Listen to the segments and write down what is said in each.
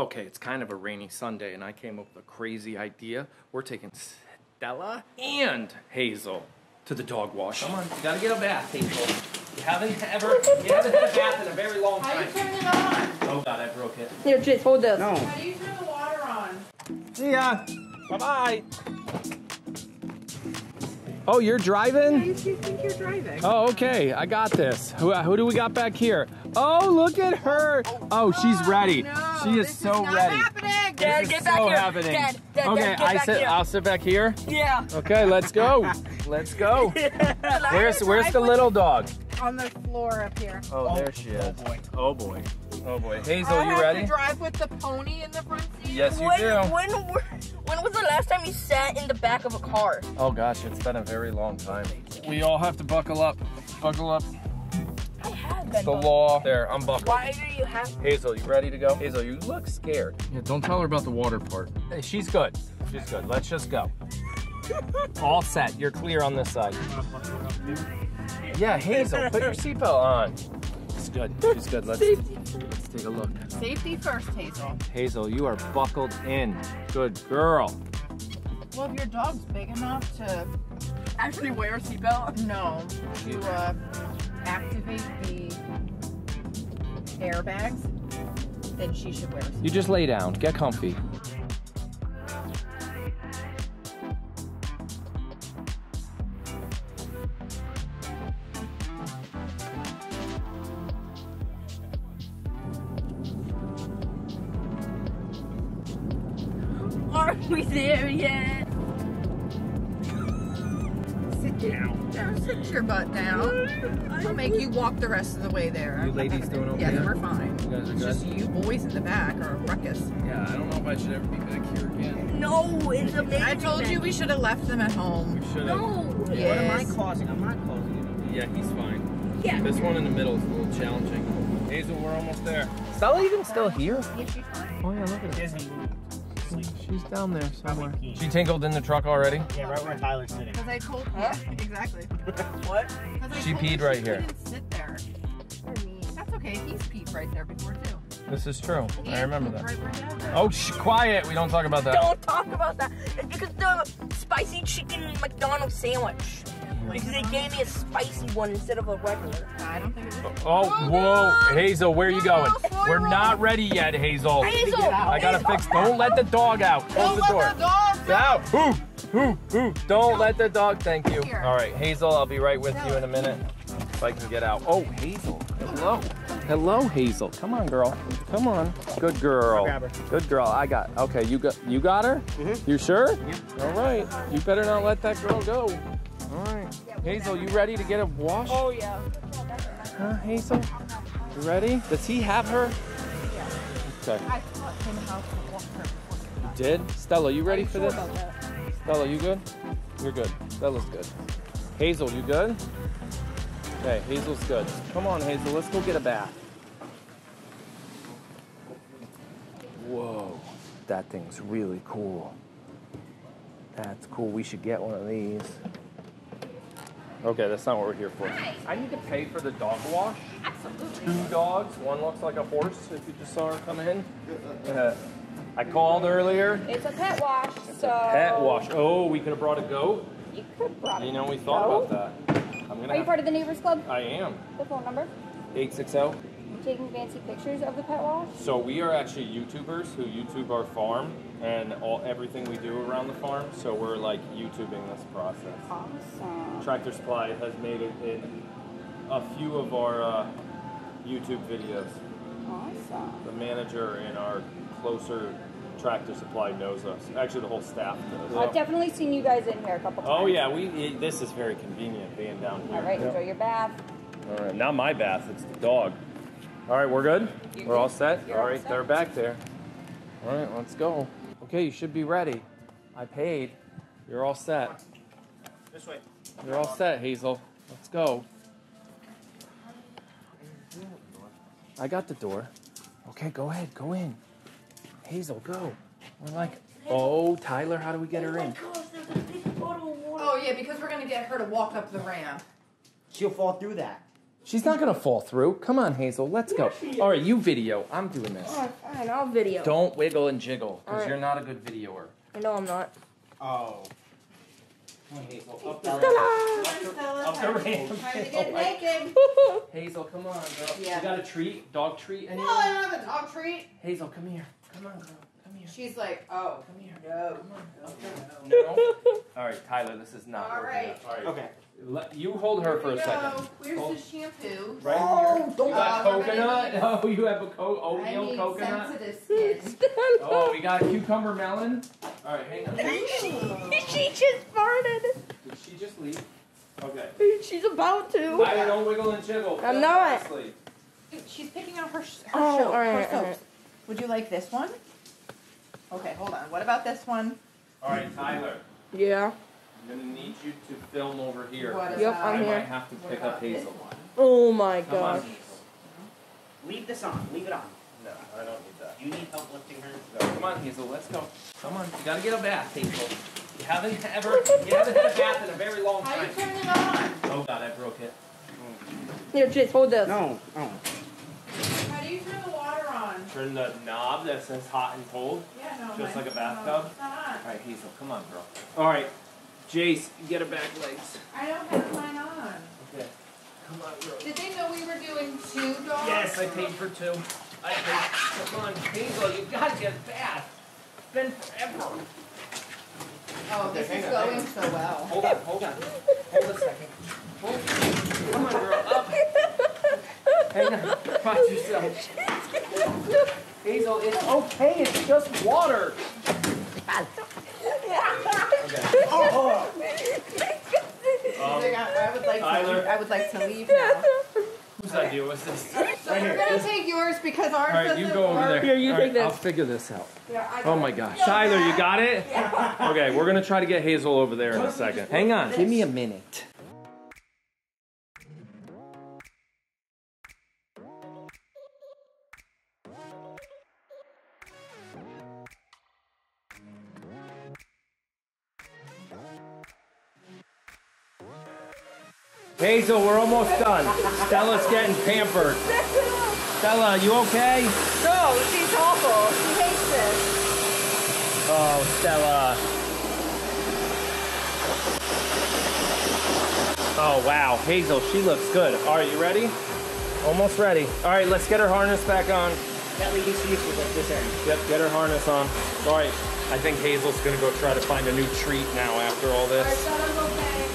Okay, it's kind of a rainy Sunday, and I came up with a crazy idea. We're taking Stella and Hazel to the dog wash. Come on, you gotta get a bath, Hazel. You haven't ever, you haven't had a bath in a very long time. How do you time. turn it on? Oh God, I broke it. Here, just hold this. No. How do you turn the water on? See ya. Bye bye. Oh, you're driving? you think you're driving? Oh, okay. I got this. Who, uh, who do we got back here? Oh, look at her. Oh, oh she's ready. No, she is this so is not ready. happening. Dad, This get is back so here. happening. Dad, Dad, okay, Dad, I sit. here. I'll sit back here. Yeah. Okay, let's go. let's go. Where's Where's the little dog? On the floor up here. Oh, there she is. Oh boy. Oh boy. Oh boy. Hazel, I you have ready? to drive with the pony in the front seat. Yes, you when, do. When, when was the last time you sat in the back of a car? Oh gosh, it's been a very long time. We all have to buckle up. Buckle up. I have It's the but law. There, I'm buckled. Why do you have? Hazel, you ready to go? Hazel, you look scared. Yeah, don't tell her about the water part. Hey, she's good. She's good. Let's just go. All set. You're clear on this side. Yeah, Hazel, put your seatbelt on. Good. She's good. Let's, let's take a look. Safety first, Hazel. Hazel, you are buckled in. Good girl. Well, if your dog's big enough to Actually, wear a seatbelt. no to uh, activate the airbags, then she should wear. a seatbelt. You just lay down. Get comfy. Are we there yet? Sit down. No, sit your butt down. I'll make you walk the rest of the way there. You ladies doing okay? Yes, we're fine. You guys are It's just you boys in the back are a ruckus. Yeah, I don't know if I should ever be back here again. No, it's amazing. I told you we should have left them at home. Should No. What am I causing? I'm not causing anything. Yeah, he's fine. Yeah. This one in the middle is a little challenging. Hazel, we're almost there. Stella even still here? Yes, she's fine. Oh yeah, look at her. Disney moved. Sleep. She's down there somewhere. She tinkled in the truck already? Yeah, right where Tyler's sitting. Because I told Huh? yeah, exactly. What? 'Cause I She peed right she here. couldn't sit there. That's okay. He's peed right there before too. This is true. I remember that. Right Oh, sh- quiet. We don't talk about that. Don't talk about that. It's because the spicy chicken McDonald's sandwich. Because they gave me a spicy one instead of a regular. I don't think it is. Oh, whoa. Hazel, where are you going? Whoa, We're four-year-old. not ready yet, Hazel. Hazel, I gotta Hazel. fix. Don't let the dog out. Close Don't the let door. the dogs Out. Who? Who? Who? Don't let the dog. Thank you. Here. All right, Hazel. I'll be right with you in a minute if I can get out. Oh, Hazel. Hello. Hello, Hazel. Come on, girl. Come on. Good girl. Grab her. Good girl. I got. Okay, you got. You got her. Mhm. You sure? Yep. All right. You better not let that girl go. All right. Hazel, you ready to get a wash? Oh, yeah. Huh, Hazel? You ready? Does he have her? Yeah. Okay. I taught him how to walk her. before he Did? Stella, you ready got- for Sure this? about that. Stella, you good? You're good. Stella's good. Hazel, you good? Okay, Hazel's good. Come on, Hazel, let's go get a bath. Whoa, that thing's really cool. That's cool. We should get one of these. Okay, that's not what we're here for. I need to pay for the dog wash. Absolutely. Two dogs. One looks like a horse. If you just saw her coming in. Uh, I called earlier. It's a pet wash, so. Pet wash. Oh, we could have brought a goat. You could have brought You know, we thought No. about that. I'm gonna. Are you have- part of the Neighbors Club? I am. The phone number? Eight six zero. You taking fancy pictures of the pet wash? So we are actually YouTubers who YouTube our farm and all everything we do around the farm. So we're like YouTubing this process. Awesome. Tractor Supply has made it in a few of our uh, YouTube videos. Awesome. The manager in our closer Tractor Supply knows us. Actually, the whole staff does. I've definitely seen you guys in here a couple times. Oh yeah, we. it- This is very convenient being down here. All right, enjoy your bath. All right, not my bath, it's the dog. All right, we're good? You're we're all set? You're all all right, set. they're back there. All right, let's go. Okay, you should be ready. I paid. You're all set. This way. You're all set, Hazel. Let's go. I got the door. Okay, go ahead, go in. Hazel, go. We're like, oh, Tyler, how do we get her in? Oh, oh yeah, because we're gonna get her to walk up the ramp. She'll fall through that. She's not gonna fall through. Come on, Hazel, let's go. All right, you video. I'm doing this. Alright, fine, I'll video. Don't wiggle and jiggle, because Alright. you're not a good videoer. I know I'm not. Oh. Come on, Hazel. Up the Ta-da! Up the ramp. Trying to get naked. Hazel, come on, girl. Yeah. You got a treat? Dog treat? No, Anything? I don't have a dog treat. Hazel, come here. Come on, girl. Come here. She's like, oh, Come here. no. No. All right, Tyler, this is not All working right. out. All right. Okay. Let, you hold her for a second. go. Where's Hold- the shampoo? Right Oh, here. You got Oh, we're coconut? Oh, you have a co- I oatmeal need coconut? sensitive skin. Oh, we got cucumber melon. All right, hang on. she just farted. Did she just leave? Okay. She's about to. Tyler, don't wiggle and jiggle. I'm Feel not. nicely. She's picking out her, her Oh, soap. all right, her all soaps. right. Would you like this one? Okay, hold on. What about this one? All right, Tyler. Yeah. I'm gonna need you to film over here. What Yep, about, I I'm might here. have to what pick about up this Hazel. one? Oh my Come on, gosh. Hazel. Leave this on. Leave it on. No, I don't need that. You need help lifting her. No, come on, Hazel. Let's go. Come on. You gotta get a bath, Hazel. You haven't ever. You haven't had a bath in a very long How time. you turn it on? Oh God, I broke it. Here, Chase, hold this. No. Oh. How do you turn the water on? Turn the knob that says hot and cold. Yeah, no. Just my- like a no, bathtub? it's not on. All right, Hazel, come on, girl. All right, Jace, get her back legs. I don't have mine on. Okay. Come on, girl. Did they know we were doing two dogs? Yes, I paid for two. I paid. Come on, Hazel, you gotta get a bath. It's been forever. Oh, this Okay, is on, going so well. Hold on, hold on. Hold a second. Hold. Come on, girl, up. Hang on. Watch yourself. Hazel, it's okay. It's just water. Okay. Um, I, I would like Tyler. to. I would like to leave now. whose idea was this? So we're gonna take yours because ours All right, doesn't you go over there. Here, you All take this. I'll figure this out. Yeah, Oh my gosh. Tyler, you got it? Okay, we're gonna try to get Hazel over there in a second. Hang on, give me a minute. Hazel, we're almost done. Stella's getting pampered. Stella, you okay? No, she's awful. She hates this. Oh, Stella. Oh, wow. Hazel, she looks good. All right, you ready? Almost ready. All right, let's get her harness back on. That lady she used to like this area. Yep, get her harness on. All right. I think Hazel's gonna go try to find a new treat now after all I this.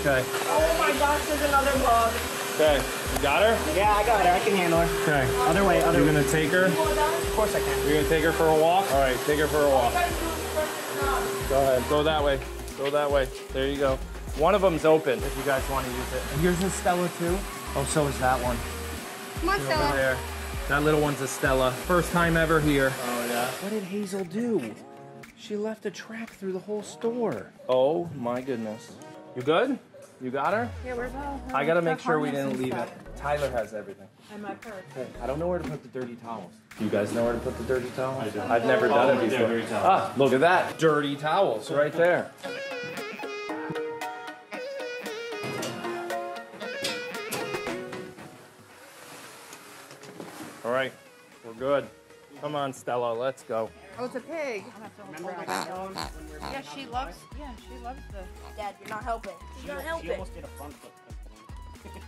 Thought I'm okay. Okay. Oh my gosh, there's another bug. Okay. You got her? Yeah, I got her. I can handle her. Okay. Other way. Other You're way. gonna take her? Of course I can. You're gonna take her for a walk? All right, take her for a walk. Go ahead. Go that way. Go that way. There you go. One of them's open if you guys want to use it. And yours is Stella too? Oh, so is that one. Come on, Over Stella. there. That little one's a Stella. First time ever here. Oh yeah. What did Hazel do? She left a track through the whole store. Oh my goodness. You good? You got her? Yeah, where's all? I gotta make sure we didn't leave it. Tyler has everything. And my purse. Okay. I don't know where to put the dirty towels. You guys know where to put the dirty towels? I do. I've never done it Oh, before. dirty towels. Ah, look at that. Dirty towels right there. Come on, Stella, let's go. Oh, it's a pig. Remember my ah. stones when we were Yeah, she loves. Yeah, she loves the. Dad, you're not helping. She, You're not she almost did a front flip.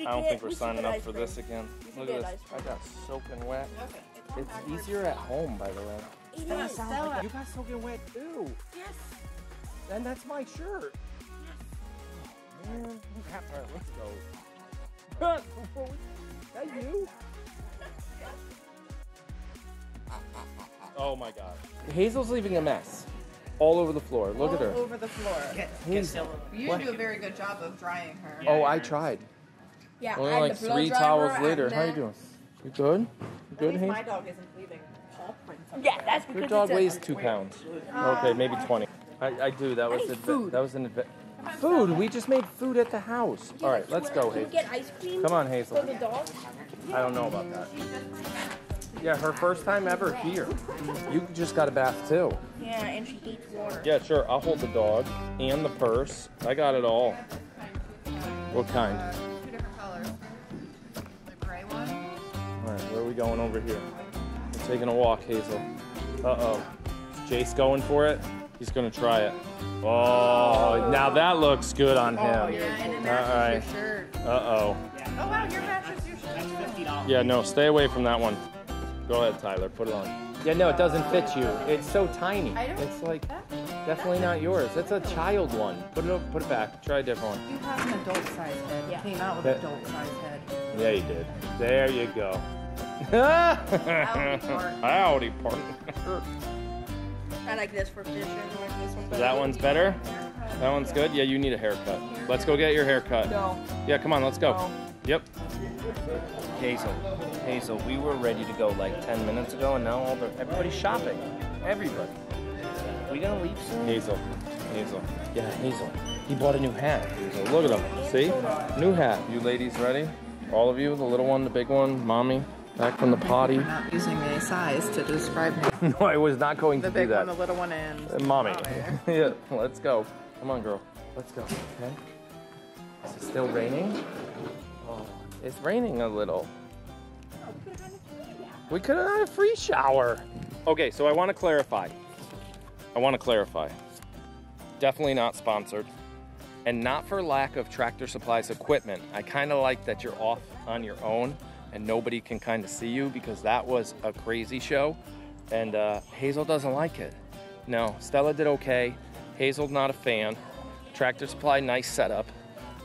I don't get- think we're we signing up for cream. this again. Look at this. I got soaking wet. Okay. It's easier at home, by the way. It Stella, is. Stella. You got soaking wet too. Yes. And that's my shirt. Oh, man. All right, let's go. that you? Oh my god. Hazel's leaving a mess all over the floor. Look at her. All her. over the floor. Get, Hazel. get Stella. You usually do a very good job of drying her. Yeah. Oh, I tried. Yeah, Only I like three towels later. How you doing? You good? You good, Hazel? my dog isn't leaving paw prints. Yeah, that's bed. because Your dog it's a- weighs two pounds. Uh, okay, maybe twenty. I, I do. That was need food. that was an adv- food. We just made food at the house. All right, let's go, Hazel. get ice cream Come on, for Hazel. the dog? I don't know about that. Yeah, her first time ever here. You just got a bath too. Yeah, and she hates water. Yeah, sure. I'll hold the dog and the purse. I got it all. What kind? Uh, two different colors. The gray one. All right, where are we going over here? We're taking a walk, Hazel. Uh-oh. Is Jace going for it? He's gonna try it. Oh, now that looks good on him. Oh, him. yeah, and it matches right. your shirt. Uh-oh. Oh, wow, your matches your shirt. That's fifty dollars. Yeah, no, stay away from that one. Go ahead, Tyler, put it on. Yeah, no, it doesn't fit you. It's so tiny. I don't- It's like definitely not yours. It's a child one. Put it up, put it back. Try a different one. You have an adult size head. Yeah. Came out with That- adult size head. Yeah, you did. There you go. Howdy, partner. I like this for fishing. I like this one better. That one's better? That one's good? Yeah, you need a haircut. Let's go get your haircut. No. Yeah, come on, let's go. No. Yep. Hazel, Hazel, we were ready to go like 10 minutes ago, and now all the everybody's shopping. Everybody. We gonna leave soon? Hazel, Hazel. Yeah, Hazel. He bought a new hat. Hazel, look at him. See? New hat. You ladies ready? All of you, the little one, the big one, mommy, back from the potty. I'm not using a size to describe me. no, I was not going The to do that. The big one, the little one, and Uh, Mommy. yeah, let's go. Come on, girl. Let's go. Okay. Is it still raining? Oh, it's raining a little. We could have had a free shower. Okay, so I want to clarify. I want to clarify. Definitely not sponsored. And not for lack of Tractor Supply's equipment. I kind of like that you're off on your own and nobody can kind of see you because that was a crazy show. And uh, Hazel doesn't like it. No, Stella did okay. Hazel's not a fan. Tractor Supply, nice setup.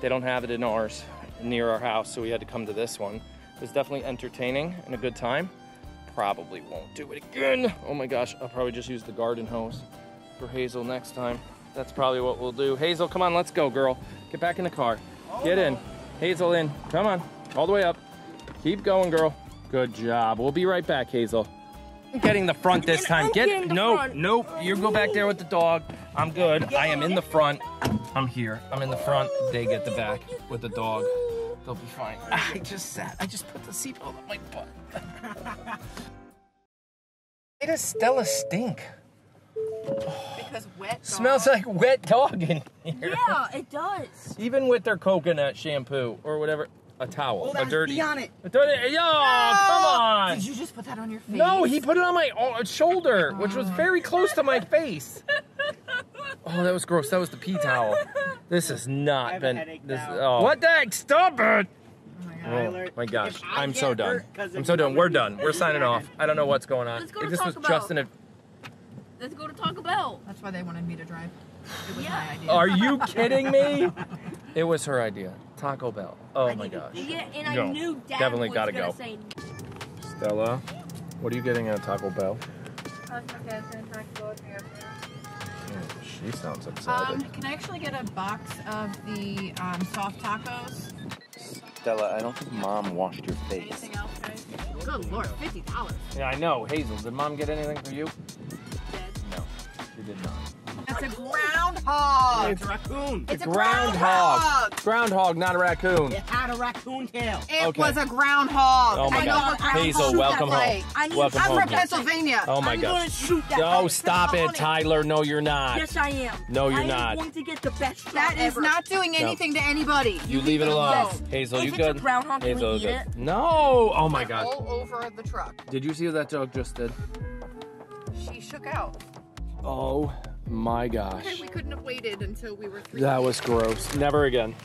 They don't have it in ours near our house, so we had to come to this one. It was definitely entertaining and a good time. Probably won't do it again. Oh my gosh, I'll probably just use the garden hose for Hazel next time. That's probably what we'll do. Hazel, come on, let's go, girl. Get back in the car. Get in. Hazel in. Come on. All the way up. Keep going, girl. Good job. We'll be right back, Hazel. I'm getting the front this time. Get nope, front. nope. You go back there with the dog. I'm good. I am in the front. I'm here. I'm in the front. They get the back with the dog. They'll be fine. I just sat. I just put the seatbelt on my butt. Why does Stella stink? because wet. dog- Smells like wet dog in here. Yeah, it does. Even with their coconut shampoo or whatever, a towel, a dirty. on it. A dirty. Yo, come on. Did you just put that on your face? No, he put it on my uh, shoulder, which was very close to my face. Oh, that was gross. That was the pee towel. This has I not have been. headache This. now. Oh. What the heck? Stop it! Oh my oh, gosh, I I'm so done. I'm so done. We're done. We're signing off. I don't know what's going on. Let's go to This was Taco just Bell. an. Let's go to Taco Bell. That's why they wanted me to drive. It was Yeah. my idea. Are you kidding me? It was her idea. Taco Bell. Oh I my gosh. Yeah, and I No, knew Dad definitely was gotta gonna go. say Stella, what are you getting at Taco Bell? She sounds excited. Um, can I actually get a box of the um, soft tacos? Stella, I don't think mom washed your face. Anything else, guys? Good lord, fifty dollars. Yeah, I know. Hazel, did mom get anything for you? Dad. No, she did not. It's a groundhog. It's a raccoon. It's a Groundhog. groundhog. Groundhog, not a raccoon. It had a raccoon tail. It Okay. was a groundhog. Oh my I God. Hazel, welcome home. way. I need- Welcome I'm home. from Pennsylvania. Oh my I'm gonna shoot that. No, guy. stop it, Tyler. No, you're not. Yes, I am. No, you're I not. am going to get the best shot That is ever. not doing anything to anybody. You leave it alone. Yes. Hazel, If you it's good? a groundhog, Hazel, eat good. No. Oh my gosh. All over the truck. Did you see what that dog just did? She shook out. Oh my gosh. Okay, we couldn't have waited until we were three. That was gross. Never again.